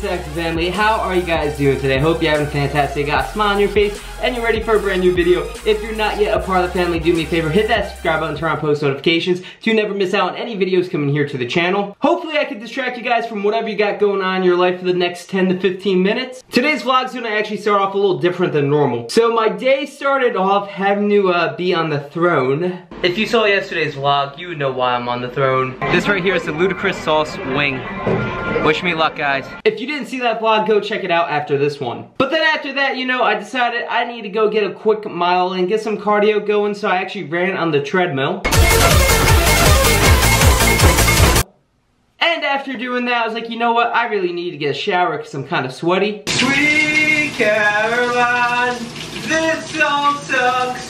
Family, how are you guys doing today? Hope you're having a fantastic. Got a smile on your face and you're ready for a brand new video. If you're not yet a part of the family, do me a favor, hit that subscribe button, turn on post notifications to never miss out on any videos coming here to the channel. Hopefully I can distract you guys from whatever you got going on in your life for the next 10 to 15 minutes. Today's vlog is gonna actually start off a little different than normal. So my day started off having to uh, be on the throne. If you saw yesterday's vlog, you would know why I'm on the throne. This right here is the Ludicrous Sauce Wing. Wish me luck, guys. If you didn't see that vlog, go check it out after this one. But then after that, you know, I decided I need to go get a quick mile and get some cardio going, so I actually ran on the treadmill. And after doing that, I was like, you know what? I really need to get a shower because I'm kind of sweaty. Sweet Caroline, this song sucks.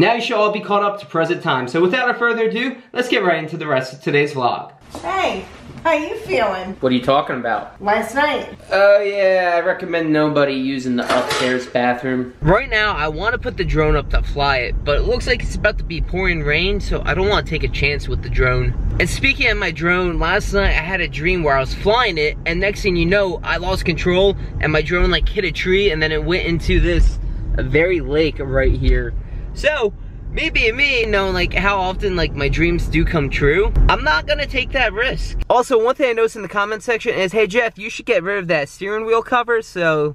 Now you should all be caught up to present time. So without further ado, let's get right into the rest of today's vlog. Hey, how you feeling? What are you talking about? Last night. Oh yeah, I recommend nobody using the upstairs bathroom. Right now, I want to put the drone up to fly it, but it looks like it's about to be pouring rain, so I don't want to take a chance with the drone. And speaking of my drone, last night I had a dream where I was flying it, and next thing you know, I lost control, and my drone like hit a tree, and then it went into this very lake right here. So, me being me, knowing like how often like my dreams do come true, I'm not gonna take that risk. Also, one thing I noticed in the comment section is, hey Jeff, you should get rid of that steering wheel cover, so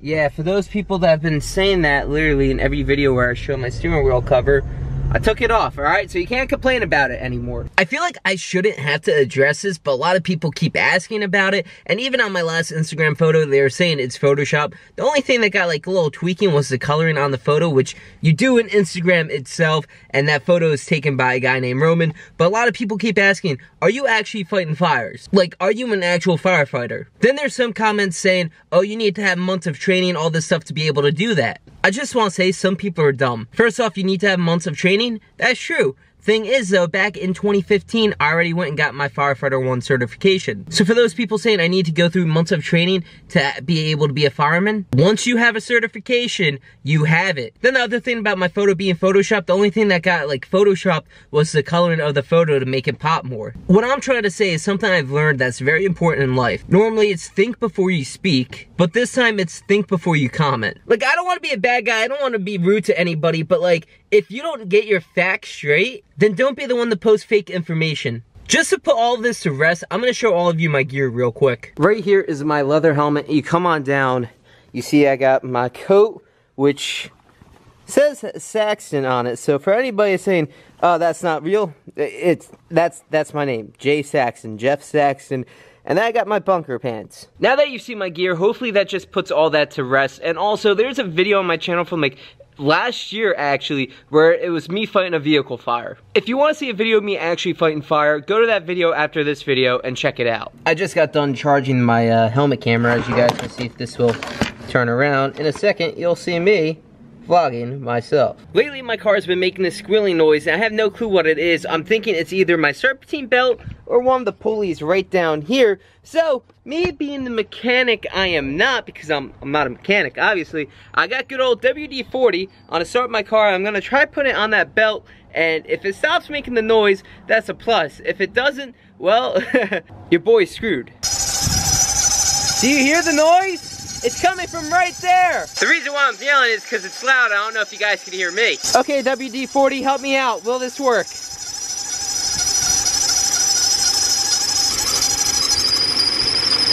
yeah, for those people that have been saying that literally in every video where I show my steering wheel cover, I took it off, all right? So you can't complain about it anymore. I feel like I shouldn't have to address this, but a lot of people keep asking about it. And even on my last Instagram photo, they were saying it's Photoshop. The only thing that got like a little tweaking was the coloring on the photo, which you do in Instagram itself. And that photo is taken by a guy named Roman. But a lot of people keep asking, are you actually fighting fires? Like, are you an actual firefighter? Then there's some comments saying, oh, you need to have months of training, all this stuff to be able to do that. I just want to say some people are dumb. First off, you need to have months of training. That's true. Thing is though, back in 2015, I already went and got my Firefighter 1 certification. So for those people saying I need to go through months of training to be able to be a fireman, once you have a certification, you have it. Then the other thing about my photo being Photoshopped, the only thing that got like Photoshopped was the coloring of the photo to make it pop more. What I'm trying to say is something I've learned that's very important in life. Normally it's think before you speak, but this time it's think before you comment. Like I don't want to be a bad guy, I don't want to be rude to anybody, but like if you don't get your facts straight, then don't be the one to post fake information. Just to put all of this to rest, I'm gonna show all of you my gear real quick. Right here is my leather helmet. You come on down, you see I got my coat, which says Saxton on it. So for anybody saying, oh, that's not real, it's that's that's my name, Jay Saxton, Jeff Saxton. And then I got my bunker pants. Now that you've seen my gear, hopefully that just puts all that to rest. And also, there's a video on my channel from like last year actually where it was me fighting a vehicle fire. If you want to see a video of me actually fighting fire, go to that video after this video and check it out. I just got done charging my uh, helmet camera as you guys can see if this will turn around. In a second, you'll see me vlogging myself. Lately, my car has been making this squealing noise, and I have no clue what it is. I'm thinking it's either my serpentine belt or one of the pulleys right down here. So, me being the mechanic I am not, because I'm, I'm not a mechanic, obviously, I got good old WD-40 on to start my car. I'm gonna try putting it on that belt, and if it stops making the noise, that's a plus. If it doesn't, well, your boy's screwed. Do you hear the noise? It's coming from right there. The reason why I'm yelling is because it's loud. I don't know if you guys can hear me. Okay, WD-40, help me out. Will this work?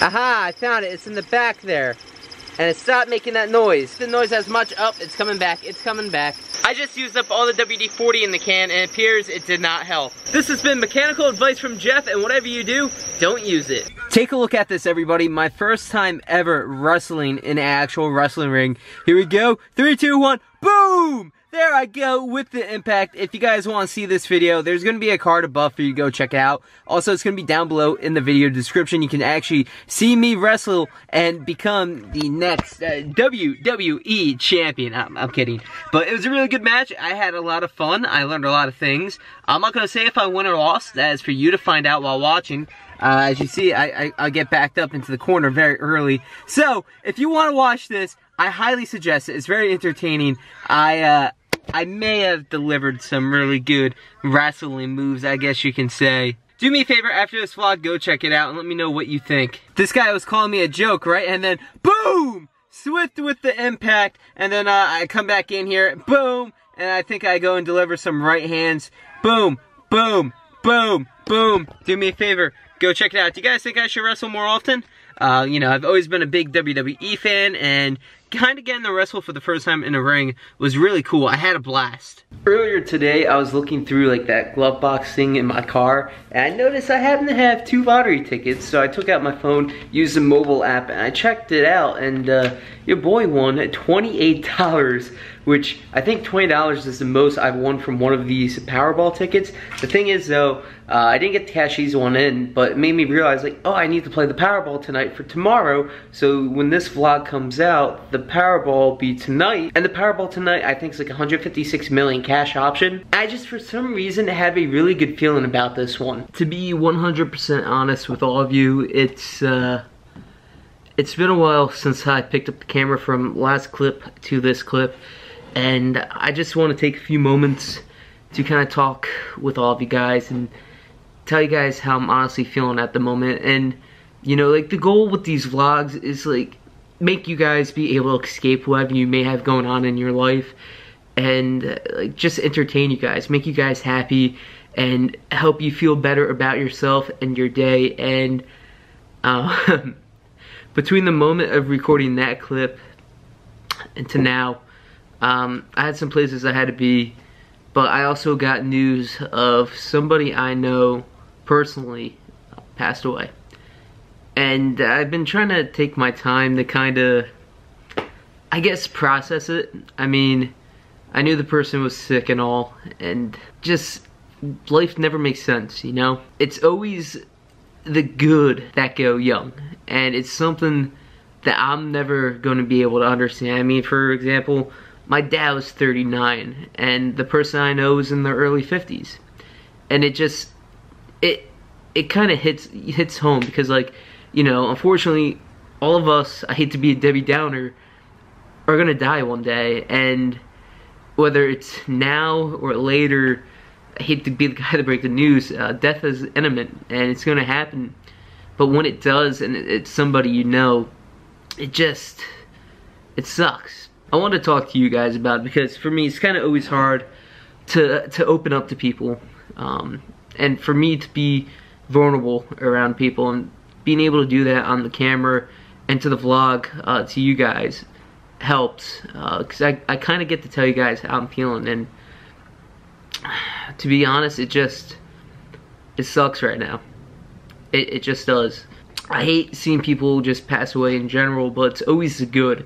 Aha, I found it. It's in the back there. And it stopped making that noise. The noise has much up. It's coming back. It's coming back. I just used up all the WD-40 in the can and it appears it did not help. This has been mechanical advice from Jeff and whatever you do, don't use it. Take a look at this, everybody. My first time ever wrestling in an actual wrestling ring. Here we go. Three, two, one, boom! There I go with the impact. If you guys want to see this video, there's going to be a card above for you to go check out. Also, it's going to be down below in the video description. You can actually see me wrestle and become the next uh, WWE champion. I'm, I'm, kidding. But it was a really good match. I had a lot of fun. I learned a lot of things. I'm not going to say if I won or lost. That is for you to find out while watching. Uh, as you see, I, I, I get backed up into the corner very early. So, if you want to watch this, I highly suggest it. It's very entertaining. I, uh, I may have delivered some really good wrestling moves, I guess you can say. do me a favor after this vlog, go check it out and let me know what you think. This guy was calling me a joke, right? And then, boom! Swift with the impact, and then uh, I come back in here, boom, and I think I go and deliver some right hands, boom, boom, boom, boom. Do me a favor, go check it out. Do you guys think I should wrestle more often? Uh, you know, I've always been a big WWE fan, and kind of getting to wrestle for the first time in a ring was really cool. I had a blast. Earlier today, I was looking through like that glove box thing in my car, and I noticed I happen to have two lottery tickets, so I took out my phone, used the mobile app, and I checked it out, and uh, your boy won $28 which I think $20 is the most I've won from one of these Powerball tickets. The thing is though, uh, I didn't get to cash these one in, but it made me realize like, oh, I need to play the Powerball tonight for tomorrow. So when this vlog comes out, the Powerball will be tonight. And the Powerball tonight, I think is like 156 million cash option. I just, for some reason, have a really good feeling about this one. To be 100% honest with all of you, it's, uh, it's been a while since I picked up the camera from last clip to this clip and I just want to take a few moments to kind of talk with all of you guys and tell you guys how I'm honestly feeling at the moment. And you know like the goal with these vlogs is like make you guys be able to escape whatever you may have going on in your life and like just entertain you guys make you guys happy and help you feel better about yourself and your day. And uh, between the moment of recording that clip and to now um, I had some places I had to be, but I also got news of somebody I know personally passed away. And I've been trying to take my time to kind of, I guess, process it. I mean, I knew the person was sick and all, and just life never makes sense, you know? It's always the good that go young, and it's something that I'm never going to be able to understand. I mean, for example, my dad was 39 and the person I know is in their early 50s. And it just it it kind of hits hits home because like, you know, unfortunately all of us, I hate to be a Debbie Downer, are going to die one day and whether it's now or later, I hate to be the guy to break the news, uh, death is imminent and it's going to happen. But when it does and it's somebody you know, it just it sucks I want to talk to you guys about because for me it's kind of always hard to to open up to people um, and for me to be vulnerable around people and being able to do that on the camera and to the vlog uh, to you guys helps because uh, I, I kind of get to tell you guys how I'm feeling and to be honest it just it sucks right now. It, it just does. I hate seeing people just pass away in general but it's always good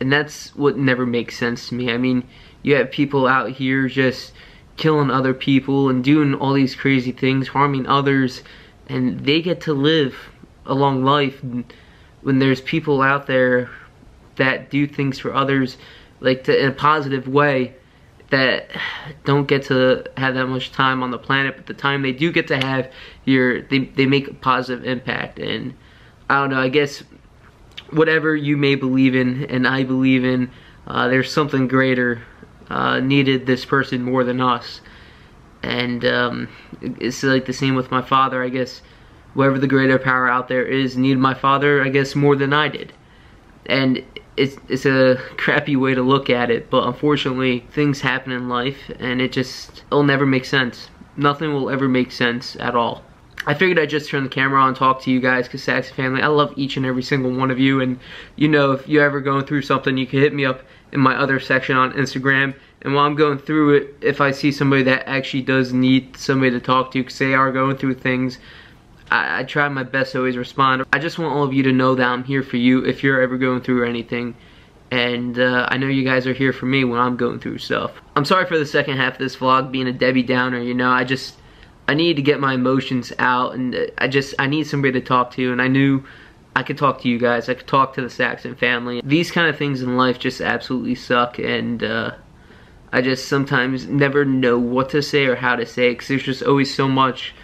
and that's what never makes sense to me. I mean, you have people out here just killing other people and doing all these crazy things, harming others, and they get to live a long life. When there's people out there that do things for others, like to, in a positive way, that don't get to have that much time on the planet, but the time they do get to have here, they, they make a positive impact. And I don't know, I guess whatever you may believe in and I believe in, uh, there's something greater uh, needed this person more than us. And um, it's like the same with my father, I guess. Whoever the greater power out there is needed my father, I guess, more than I did. And it's, it's a crappy way to look at it, but unfortunately, things happen in life, and it just, it'll never make sense. Nothing will ever make sense at all. I figured I'd just turn the camera on and talk to you guys because Saxton family, I love each and every single one of you. And you know, if you're ever going through something, you can hit me up in my other section on Instagram. And while I'm going through it, if I see somebody that actually does need somebody to talk to because they are going through things, I, I, try my best to always respond. I just want all of you to know that I'm here for you if you're ever going through anything. And uh, I know you guys are here for me when I'm going through stuff. I'm sorry for the second half of this vlog being a Debbie Downer, you know, I just I needed to get my emotions out and I just, I need somebody to talk to and I knew I could talk to you guys, I could talk to the Saxton family. These kind of things in life just absolutely suck and uh, I just sometimes never know what to say or how to say because there's just always so much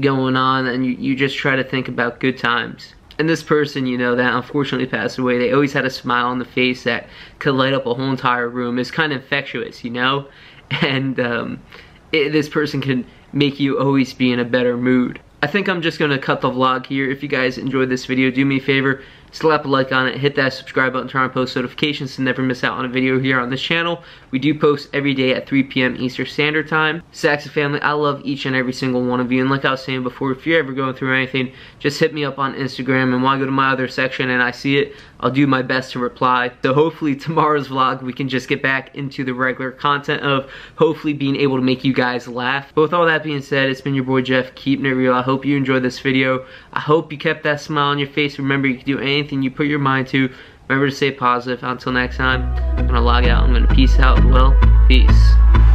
going on and you, you just try to think about good times. And this person, you know, that unfortunately passed away, they always had a smile on the face that could light up a whole entire room. It's kind of infectious, you know? And um, it, this person could make you always be in a better mood. I think I'm just gonna cut the vlog here. If you guys enjoyed this video, do me a favor, slap a like on it, hit that subscribe button, turn on post notifications to never miss out on a video here on this channel. We do post every day at 3 p.m. Eastern Standard Time. Saxton family, I love each and every single one of you. And like I was saying before, if you're ever going through anything, just hit me up on Instagram. And when I go to my other section and I see it, I'll do my best to reply. So hopefully tomorrow's vlog, we can just get back into the regular content of hopefully being able to make you guys laugh. But with all that being said, it's been your boy Jeff, keeping it real. I hope you enjoyed this video. I hope you kept that smile on your face. Remember, you can do anything you put your mind to. Remember to stay positive. Until next time, I'm gonna log out. I'm gonna peace out. Well, peace.